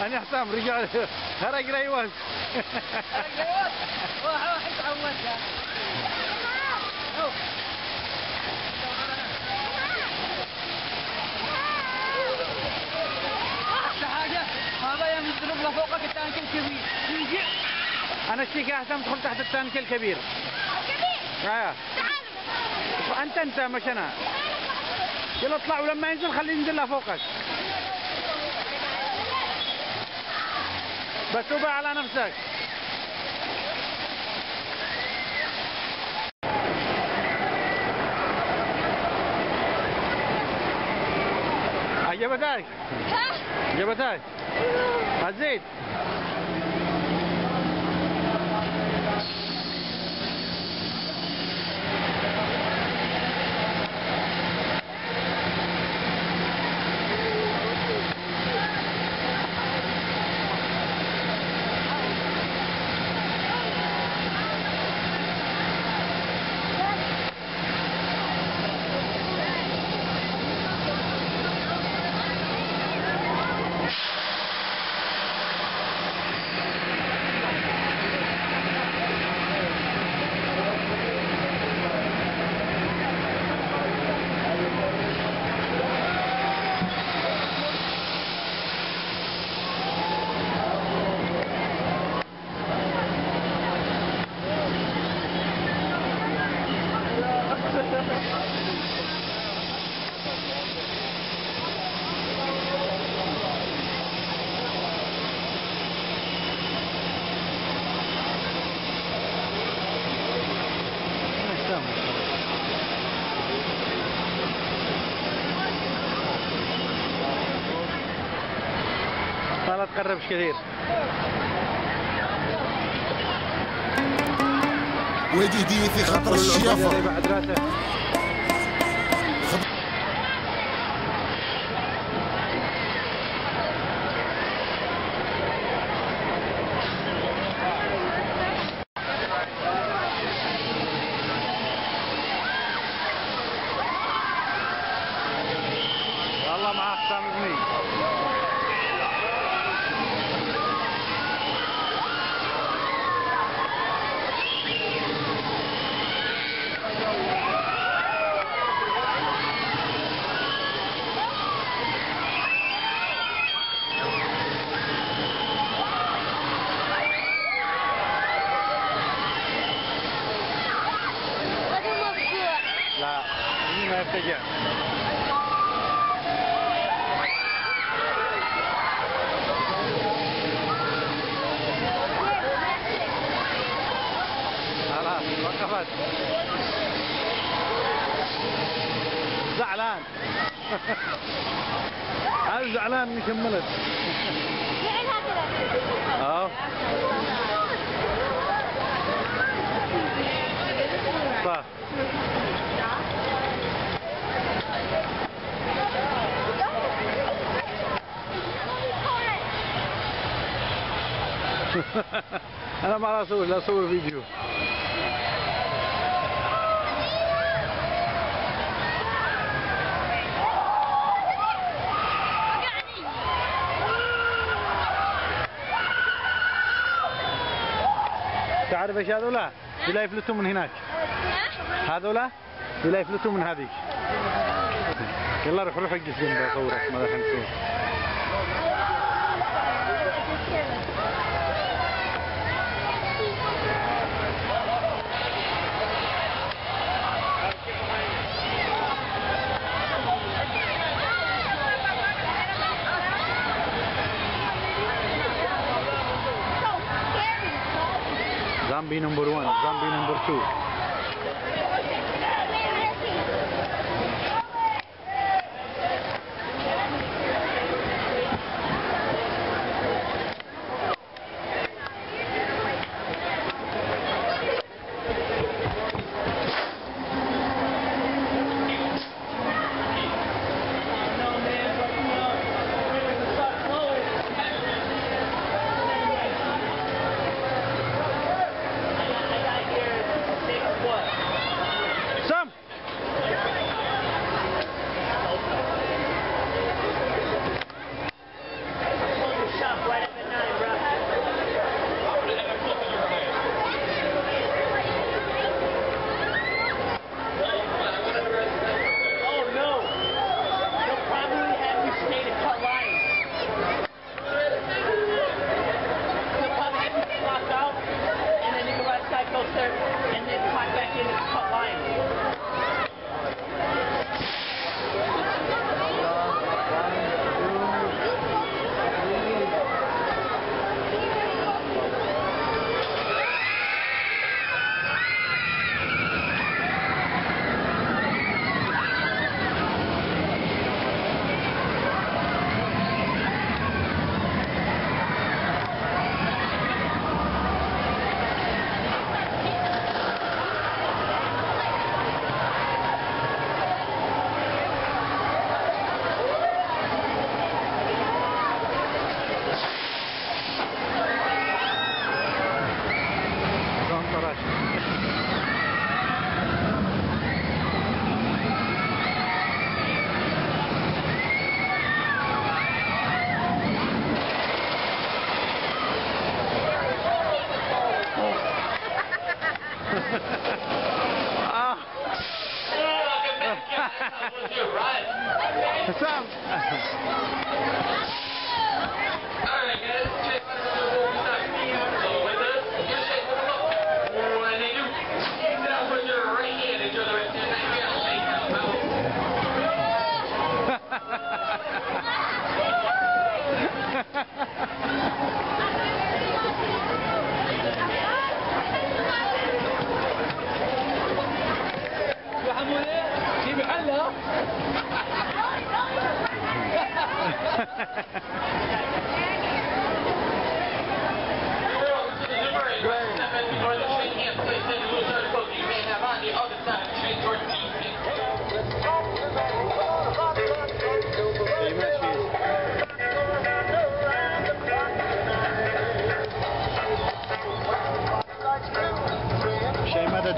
أنا حسام رجع خرج ريوان تعودها حاجة هذا يوم يضرب له فوقك التانك الكبير يجي أنا اشتيك يا حسام تدخل تحت التانك الكبير. كبير آه. تعالوا أنت أنت مش أنا يلا اطلع ولما ينزل خليه ينزل له بس وبع على نفسك. عجبتك؟ عجبتك؟ هزيد لا تقربش كثير. وجدي في خطر الشفر ما يرتجع خلاص وقفت زعلان هذا زعلان اني كملت آه. صح. أنا ما راح اصور لا اصور فيديو تعرف إيش هذولا؟ ولا يفلتوا من هناك. هذولا ولا يفلتوا من هذيك. يلا روح روح اجلس جنبي اصورك ما راح نصور Zombie number one, zombie number two. حسام يا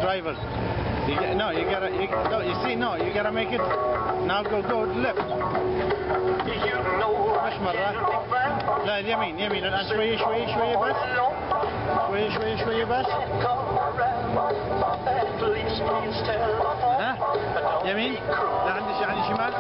driver. You get, no, you gotta, you, no, you see, no, you gotta make it, now go, go left. مش مرة لا اليمين يمين الآن شوية شوية شوية بس شوية شوية شوية بس ها يمين لا عندي عندي شمال